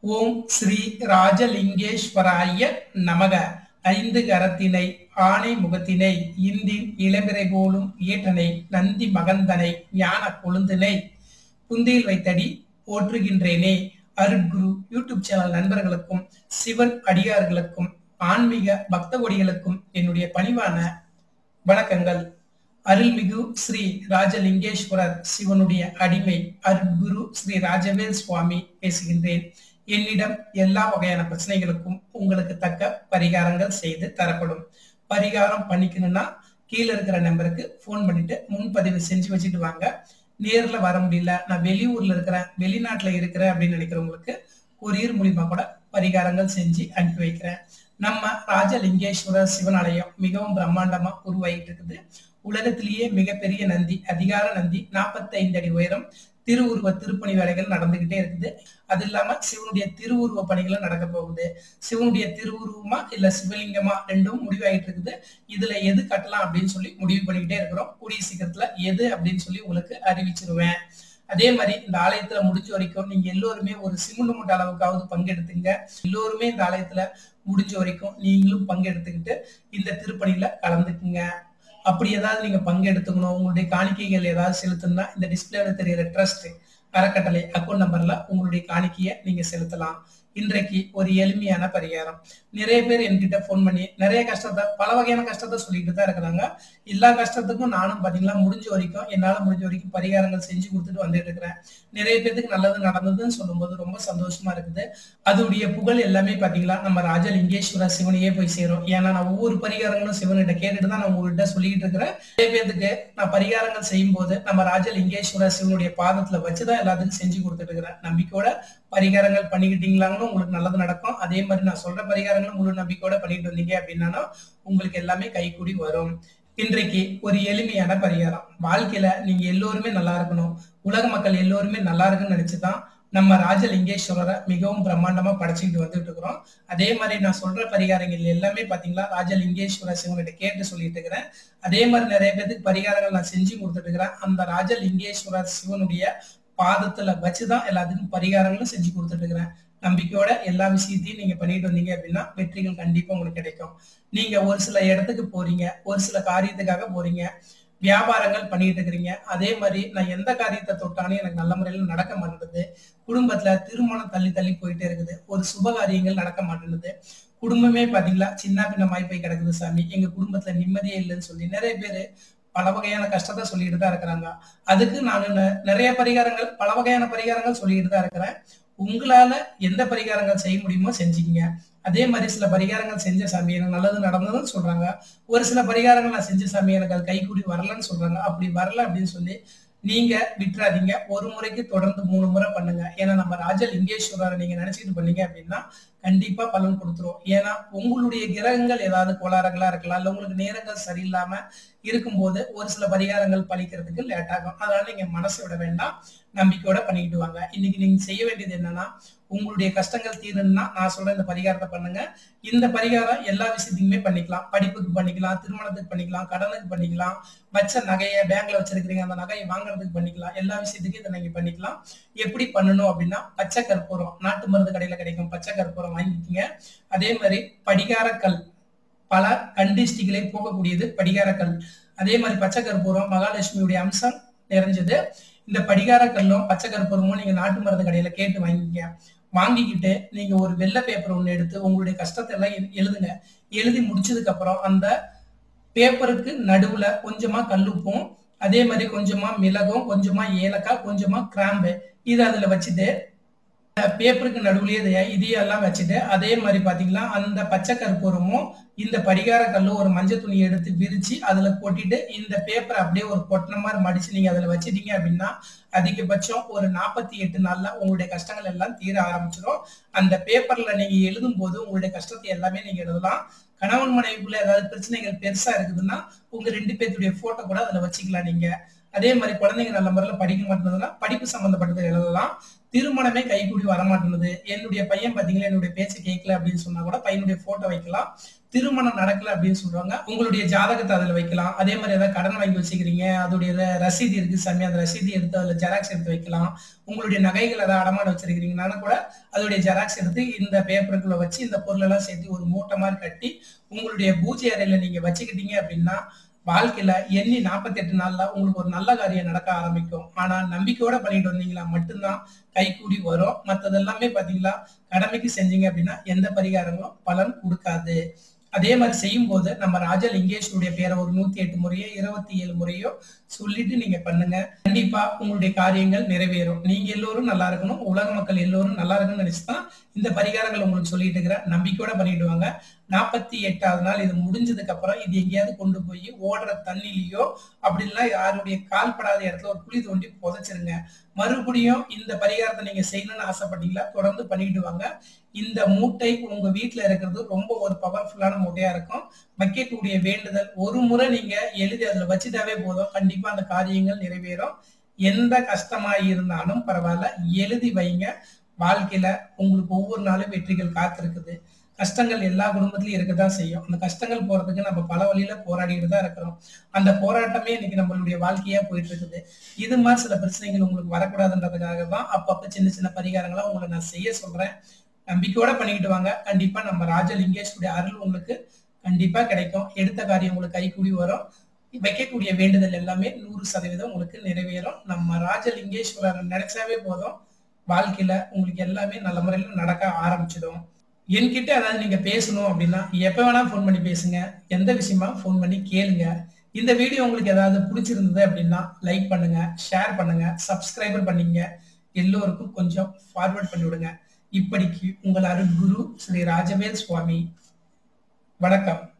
ஓம் ஸ்ரீ ராஜலிங்கேஸ்வராய நமக. ஐந்து கரத்தினை ஆணை முகத்தினை இந்தின் இளம்பிறை போலும் ஏற்றனை நந்தி மகந்தனை ஞான கொழுந்தினை புந்தியில் வைத்தடி போற்றுகின்றேனே. அருட்குரு யூடியூப் சேனல் நண்பர்களுக்கும் சிவன் அடியார்களுக்கும் ஆன்மீக பக்த கொடிகளுக்கும் என்னுடைய பணிவான வணக்கங்கள். அருள்மிகு ஸ்ரீ ராஜலிங்கேஸ்வரர் சிவனுடைய அடிமை அருட்குரு ஸ்ரீ ராஜவேல் சுவாமி பேசுகின்றேன். என்னிடம் எல்லா வகையான பிரச்சனைகளுக்கும் உங்களுக்கு தக்க பரிகாரங்கள் செய்து தரப்படும். பரிகாரம் பண்ணிக்கணும்னா கீழே இருக்கிற நம்பருக்கு ஃபோன் பண்ணிட்டு முன்பதிவு செஞ்சு வச்சுட்டு வாங்க. நேர்ல வர முடியல. நான் வெளியூர்ல இருக்கிறேன். வெளிநாட்டுல இருக்கிறேன் அப்படின்னு நினைக்கிறவங்களுக்கு கொரியர் மூலியமா கூட பரிகாரங்கள் செஞ்சு அனுப்பி வைக்கிறேன். நம்ம ராஜலிங்கேஸ்வரர் சிவனாலயம் மிகவும் பிரம்மாண்டமா உருவாகிட்டு இருக்குது. உலகத்திலேயே மிகப்பெரிய நந்தி அதிகார நந்தி நாற்பத்தி ஐந்து அடி உயரம் திருவுருவ திருப்பணி வேலைகள் நடந்துகிட்டே இருக்குது. அது இல்லாம சிவனுடைய திருவுருவ பணிகளும் நடக்க போகுது. சிவனுடைய திருவுருவமா இல்ல சிவலிங்கமா ரெண்டும் முடிவாயிட்டு இருக்குது. இதுல எது கட்டலாம் அப்படின்னு சொல்லி முடிவு பண்ணிக்கிட்டே இருக்கிறோம். கூடிய சீக்கிரத்துல எது அப்படின்னு சொல்லி உங்களுக்கு அறிவிச்சிருவேன். அதே மாதிரி இந்த ஆலயத்துல முடிஞ்ச வரைக்கும் நீங்க எல்லோருமே ஒரு சிமுண்டு மூட்டை அளவுக்காவது பங்கெடுத்துங்க. எல்லோருமே இந்த ஆலயத்துல முடிஞ்ச வரைக்கும் நீங்களும் பங்கெடுத்துக்கிட்டு இந்த திருப்பணியில கலந்துக்குங்க. அப்படி ஏதாவது நீங்க பங்கெடுத்துக்கணும் உங்களுடைய காணிக்கைகள் ஏதாவது செலுத்தணும்னா இந்த டிஸ்பிளேல தெரியிற ட்ரஸ்ட் அறக்கட்டளை அக்கௌண்ட் நம்பர்ல உங்களுடைய காணிக்கையை நீங்க செலுத்தலாம். இன்றைக்கு ஒரு எளிமையான பரிகாரம். நிறைய பேர் என்கிட்ட ஃபோன் பண்ணி நிறைய கஷ்டத்தை பல வகையான கஷ்டத்தை சொல்லிட்டு தான் இருக்கிறாங்க. எல்லா கஷ்டத்துக்கும் நானும் பாத்தீங்களா முடிஞ்ச வரைக்கும் என்னால முடிஞ்ச வரைக்கும் பரிகாரங்கள் செஞ்சு கொடுத்துட்டு வந்துட்டு இருக்கிறேன். நிறைய பேருக்கு நல்லது நடந்ததுன்னு சொல்லும்போது ரொம்ப சந்தோஷமா இருக்குது. அதோடைய புகழ் எல்லாமே பாத்தீங்களா நம்ம ராஜலிங்கேஸ்வர சிவனையே போய் சேரும். ஏன்னா நான் ஒவ்வொரு பரிகாரங்களும் சிவன்கிட்ட கேட்டுட்டு தான் நான் உங்கள்கிட்ட சொல்லிட்டு இருக்கிறேன். நிறைய பேருக்கு நான் பரிகாரங்கள் செய்யும் போது நம்ம ராஜலிங்கேஸ்வர சிவனுடைய பாதத்துல வச்சுதான் எல்லாத்துக்கும் செஞ்சு கொடுத்துட்டு இருக்கிறேன். நம்பிக்கையோட பரிகாரங்கள் பண்ணிக்கிட்டீங்களாங்களும் உங்களுக்கு நல்லது நடக்கும். அதே மாதிரி நான் சொல்ற பரிகாரங்களும் முழு நம்பிக்கையோட பண்ணிட்டு வந்தீங்க அப்படின்னா உங்களுக்கு எல்லாமே கைகூடி வரும். இன்றைக்கு ஒரு எளிமையான பரிகாரம். வாழ்க்கையில நீங்க எல்லோருமே நல்லா இருக்கணும். உலக மக்கள் எல்லோருமே நல்லா இருக்குன்னு நினைச்சுதான் நம்ம ராஜலிங்கேஸ்வரரை மிகவும் பிரம்மாண்டமா படைச்சுக்கிட்டு வந்துட்டு இருக்கிறோம். அதே மாதிரி நான் சொல்ற பரிகாரங்கள் எல்லாமே பாத்தீங்களா? ராஜலிங்கேஸ்வர சிவங்கிட்ட கேட்டு சொல்லிட்டு இருக்கிறேன். அதே மாதிரி நிறைய பேருக்கு பரிகாரங்கள் நான் செஞ்சு கொடுத்துட்டு இருக்கிறேன். அந்த ராஜலிங்கேஸ்வரர் சிவனுடைய பாதத்துல வச்சுதான் எல்லாத்துக்கும் பரிகாரங்களும் செஞ்சு கொடுத்துட்டு இருக்கிறேன் நம்பிக்கையோட எல்லா விஷயத்தையும் நீங்க பண்ணிட்டு வந்தீங்க அப்படின்னா வெற்றிகள் கண்டிப்பா உங்களுக்கு கிடைக்கும். நீங்க ஒரு சில இடத்துக்கு போறீங்க ஒரு சில காரியத்துக்காக போறீங்க வியாபாரங்கள் பண்ணிட்டு இருக்கிறீங்க. அதே மாதிரி நான் எந்த காரியத்தை தொட்டாலும் எனக்கு நல்ல முறையில் நடக்க மாட்டேங்குது. குடும்பத்துல திருமணம் தள்ளி தள்ளி போயிட்டே இருக்குது. ஒரு சுப காரியங்கள் நடக்க மாட்டேங்குது. குடும்பமே பாத்தீங்களா சின்ன பின்னமாய் போய் கிடக்குது சாமி. எங்க குடும்பத்துல நிம்மதியே இல்லைன்னு சொல்லி நிறைய பேரு பல வகையான கஷ்டத்தை சொல்லிட்டு தான் இருக்கிறாங்க. அதுக்கு நான் நிறைய பரிகாரங்கள் பல வகையான பரிகாரங்கள் சொல்லிட்டு தான் இருக்கிறேன். உங்களால எந்த பரிகாரங்கள் செய்ய முடியுமோ செஞ்சுக்கிங்க. அதே மாதிரி சில பரிகாரங்கள் செஞ்ச சாமி எனக்கு நல்லது நடந்ததுன்னு சொல்றாங்க. ஒரு சில பரிகாரங்கள் நான் செஞ்ச சாமி எனக்கு அது கைகூடி வரலன்னு சொல்றாங்க. அப்படி வரல அப்படின்னு சொல்லி நீங்க விட்டுறாதீங்க. ஒரு முறைக்கு தொடர்ந்து மூணு முறை பண்ணுங்க. ஏன்னா நம்ம ராஜலிங்கேஸ்வரரை நீங்க நினைச்சிட்டு பண்ணீங்க அப்படின்னா கண்டிப்பா பலன் கொடுத்துரும். ஏன்னா உங்களுடைய கிரகங்கள் ஏதாவது கோளாறுகளா இருக்கலாம் இல்ல உங்களுக்கு நேரங்கள் சரியில்லாம இருக்கும்போது ஒரு சில பரிகாரங்கள் பழிக்கிறதுக்கு லேட் ஆகும். அதனால நீங்க மனசு விட வேண்டாம். நம்பிக்கையோட பண்ணிக்கிட்டு வாங்க. இன்னைக்கு நீங்க செய்ய வேண்டியது என்னன்னா உங்களுடைய கஷ்டங்கள் தீரணும்னா நான் சொல்ற இந்த பரிகாரத்தை பண்ணுங்க. இந்த பரிகாரம் எல்லா விஷயத்துக்குமே பண்ணிக்கலாம். படிப்புக்கு பண்ணிக்கலாம் திருமணத்துக்கு பண்ணிக்கலாம் கடனுக்கு பண்ணிக்கலாம் வச்ச நகையை பேங்க்ல வச்சிருக்கிறீங்க அந்த நகையை வாங்குறதுக்கு பண்ணிக்கலாம். எல்லா விஷயத்துக்கும் இதை நீங்க பண்ணிக்கலாம். எப்படி பண்ணணும் அப்படின்னா பச்சை கற்பூரம் நாட்டு மருந்து கடையில கிடைக்கும் பச்சை கற்பூரம் வாங்கிக்கிங்க அதே மாதிரி படிகாரக்கல் பல கண்டிஸ்டிகளை போகக்கூடியது படிகாரக்கல். அதே மாதிரி பச்சை கற்பூரம் மகாலட்சுமியுடைய அம்சம் நிறைஞ்சது. இந்த படிகார கல்லும் பச்சை கற்பூரமும் நீங்க நாட்டு மருந்து கடையில கேட்டு வாங்கிக்கிங்க. வாங்கிக்கிட்டு நீங்க ஒரு வெள்ளை பேப்பர் ஒன்று எடுத்து உங்களுடைய கஷ்டத்தை எல்லாம் எழுதுங்க. எழுதி முடிச்சதுக்கு அப்புறம் அந்த பேப்பருக்கு நடுவுல கொஞ்சமா கல்லுப்பும் அதே மாதிரி கொஞ்சமா மிளகும் கொஞ்சமா ஏலக்காய் கொஞ்சமா கிராம்பு இது அதுல வச்சுட்டு பேப்பருக்கு நடுவுலயே இதையெல்லாம் வச்சுட்டு அதே மாதிரி பாத்தீங்கன்னா அந்த பச்சை கற்பூரமும் இந்த படிகார கல்லும் ஒரு மஞ்சள் துணியை எடுத்து விரிச்சு அதுல கொட்டிட்டு இந்த பேப்பரை அப்படியே ஒரு கொட்டின மாதிரி மடிச்சு நீங்க அதுல வச்சிட்டீங்க அப்படின்னா அதிகபட்சம் ஒரு நாற்பத்தி எட்டு நாள்ல உங்களுடைய கஷ்டங்கள் எல்லாம் தீர ஆரம்பிச்சிடும். அந்த பேப்பர்ல நீங்க எழுதும் போது உங்களுடைய கஷ்டத்தை எல்லாமே நீங்க எழுதலாம். கணவன் மனைவிக்குள்ள ஏதாவது பிரச்சனைகள் பெருசா இருக்குதுன்னா உங்க ரெண்டு பேர்த்துடைய போட்டோ கூட அதுல வச்சுக்கலாம் நீங்க. அதே மாதிரி குழந்தைங்க நல்ல முறையில் படிக்க மாட்டேனதுன்னா படிப்பு சம்பந்தப்பட்டது எழுதலாம். திருமணமே கைகூடி வரமாட்டேனுது என்னுடைய பையன் பார்த்தீங்களா என்னுடைய பேச்சு கேட்கல அப்படின்னு சொன்னா கூட பையனுடைய போட்டோ வைக்கலாம். திருமணம் நடக்கல அப்படின்னு சொல்றாங்க உங்களுடைய ஜாதகத்தை அதில் வைக்கலாம். அதே மாதிரி ஏதாவது கடன் வாங்கி வச்சுக்கிறீங்க. அதோடைய ரசீது இருக்கு சாமி அந்த ரசீது எடுத்து அதில் ஜெராக்ஸ் எடுத்து வைக்கலாம். உங்களுடைய நகைகள் ஏதாவது அடமானம் வச்சிருக்கிறீங்கன்னா கூட அதோடைய ஜெராக்ஸ் எடுத்து இந்த பேப்பருக்குள்ள வச்சு இந்த பொருளெல்லாம் சேர்த்து ஒரு மூட்டை மாதிரி கட்டி உங்களுடைய பூஜை அறையில நீங்க வச்சுக்கிட்டீங்க அப்படின்னா வாழ்க்கையில எண்ணி நாற்பத்தி எட்டு நாள்ல உங்களுக்கு ஒரு நல்ல காரியம் நடக்க ஆரம்பிக்கும். ஆனா நம்பிக்கையோட பண்ணிட்டு வந்தீங்களா மட்டும்தான் கைகூடி வரும். மத்தது எல்லாமே பாத்தீங்களா கடமைக்கு செஞ்சீங்க அப்படின்னா எந்த பரிகாரமும் பலன் கொடுக்காது. அதே மாதிரி செய்யும் போது நம்ம ராஜலிங்கேஸ்வருடைய பேரை ஒரு நூத்தி எட்டு முறையோ இருபத்தி ஏழு முறையோ சொல்லிட்டு நீங்க பண்ணுங்க. கண்டிப்பா உங்களுடைய காரியங்கள் நிறைவேறும். நீங்க எல்லோரும் நல்லா இருக்கணும். உலக மக்கள் எல்லோரும் நல்லா இருக்கணும்னு நினைச்சுதான் இந்த பரிகாரங்கள் உங்களுக்கு சொல்லிட்டு இருக்கிற நம்பிக்கையோட பண்ணிட்டு வாங்க. நாற்பத்தி எட்டாவது நாள் இது முடிஞ்சதுக்கு அப்புறம் இது எங்கேயாவது கொண்டு போய் ஓடுற தண்ணிலையோ அப்படின்லாம் யாருடைய கால்படாத இடத்துல ஒரு குழி தோண்டி புதைச்சிருங்க. மறுபடியும் இந்த பரிகாரத்தை நீங்க செய்யணும்னு ஆசைப்பட்டீங்களா? தொடர்ந்து பண்ணிட்டு வாங்க. இந்த மூட்டை உங்க வீட்டுல இருக்கிறது ரொம்ப ஒரு பவர்ஃபுல்லான மூட்டையா இருக்கும். வைக்கக்கூடிய வேண்டுதல் ஒரு முறை நீங்க எழுதி அதுல வச்சுட்டாவே போதும். கண்டிப்பா அந்த காரியங்கள் நிறைவேறும். எந்த கஷ்டமா இருந்தாலும் பரவாயில்ல. எழுதி வைங்க. வாழ்க்கையில உங்களுக்கு ஒவ்வொரு நாளும் வெற்றிகள் காத்திருக்குது. கஷ்டங்கள் எல்லா குடும்பத்திலயும் இருக்கதான் செய்யும். அந்த கஷ்டங்கள் போறதுக்கு நம்ம பல வழியில போராடிட்டு தான் இருக்கிறோம். அந்த போராட்டமே இன்னைக்கு நம்மளுடைய வாழ்க்கையா போயிட்டு இருக்குது இது மாதிரி சில பிரச்சனைகள் உங்களுக்கு வரக்கூடாதுன்றதுக்காக தான் அப்பப்ப சின்ன சின்ன பரிகாரங்களா உங்களை நான் செய்ய சொல்றேன். நம்பிக்கையோட பண்ணிக்கிட்டு வாங்க. கண்டிப்பா நம்ம ராஜலிங்கேஷனுடைய அருள் உங்களுக்கு கண்டிப்பா கிடைக்கும். எடுத்த காரியம் உங்களுக்கு கைகூடி வரும். வைக்கக்கூடிய வேண்டுதல் எல்லாமே நூறு சதவீதம் உங்களுக்கு நிறைவேறும். நம்ம ராஜலிங்கேஸ்வரர் நினைச்சாவே போதும். வாழ்க்கையில உங்களுக்கு எல்லாமே நல்ல முறையில் நடக்க ஆரம்பிச்சிடும். என்கிட்ட அதாவது நீங்க பேசணும் அப்படின்னா எப்ப வேணா ஃபோன் பண்ணி பேசுங்க. எந்த விஷயமா ஃபோன் பண்ணி கேளுங்க. இந்த வீடியோ உங்களுக்கு ஏதாவது பிடிச்சிருந்தது அப்படின்னா லைக் பண்ணுங்க ஷேர் பண்ணுங்க சப்ஸ்கிரைபர் பண்ணிங்க எல்லோருக்கும் கொஞ்சம் ஃபார்வர்ட் பண்ணி விடுங்க. இப்படிக்கு உங்கள் அருள் குரு ஸ்ரீ ராஜவேல் சுவாமி. வணக்கம்.